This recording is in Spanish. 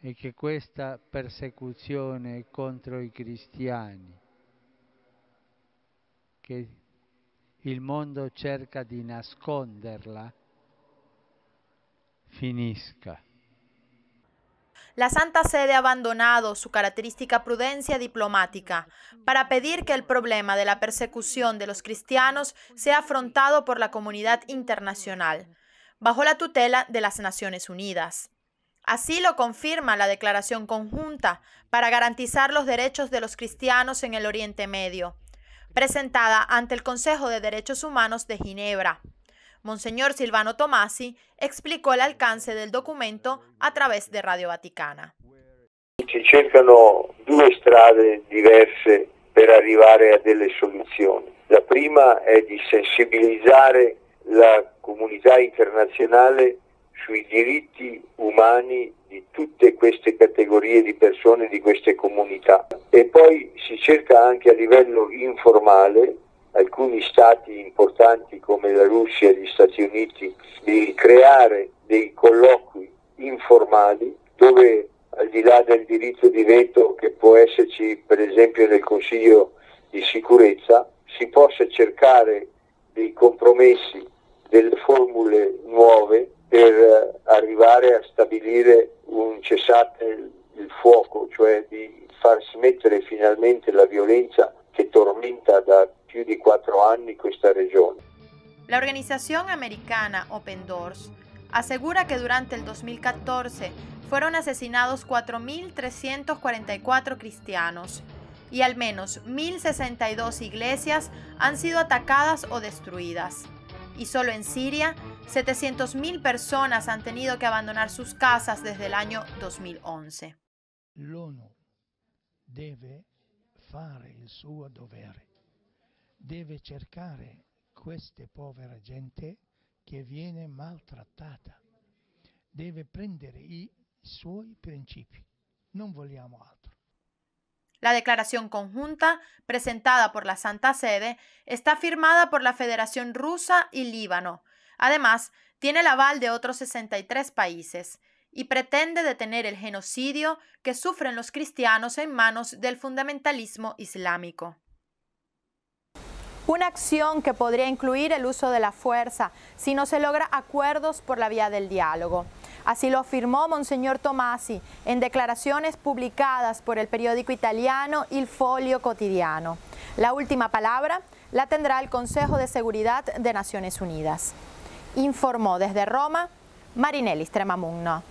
e che questa persecuzione contro i cristiani che il mondo cerca di nasconderla finisca. La Santa Sede ha abandonado su característica prudencia diplomática para pedir que el problema de la persecución de los cristianos sea afrontado por la comunidad internacional, bajo la tutela de las Naciones Unidas. Así lo confirma la Declaración Conjunta para garantizar los derechos de los cristianos en el Oriente Medio, presentada ante el Consejo de Derechos Humanos de Ginebra. Monseñor Silvano Tomasi explicó el alcance del documento a través de Radio Vaticana. Si cercano due strade diverse per arrivare a delle soluzioni. La prima è di sensibilizzare la comunità internazionale sui diritti umani di tutte queste categorie di persone, di queste comunità. E poi si cerca anche a livello informale, alcuni stati importanti come la Russia e gli Stati Uniti, di creare dei colloqui informali dove al di là del diritto di veto che può esserci per esempio nel Consiglio di sicurezza, si possa cercare dei compromessi, delle formule nuove per eh, arrivare a stabilire un cessate il fuoco, cioè di far smettere finalmente la violenza che tormenta da più di quattro anni questa regione. La organización americana Open Doors asegura que durante el 2014 fueron asesinados 4.344 cristianos y al menos 1.062 iglesias han sido atacadas o destruidas. Y solo en Siria, 700.000 personas han tenido que abandonar sus casas desde el año 2011. L'ONU deve fare il suo dovere, deve cercare questa povera gente che viene maltrattata, deve prendere i suoi principi, non vogliamo altro. La declaración conjunta, presentada por la Santa Sede, está firmada por la Federación Rusa y Líbano. Además, tiene el aval de otros 63 países y pretende detener el genocidio que sufren los cristianos en manos del fundamentalismo islámico. Una acción que podría incluir el uso de la fuerza si no se logra acuerdos por la vía del diálogo. Así lo afirmó Monseñor Tomasi en declaraciones publicadas por el periódico italiano Il Folio Quotidiano. La última palabra la tendrá el Consejo de Seguridad de Naciones Unidas. Informó desde Roma Marinelli Stremamugno.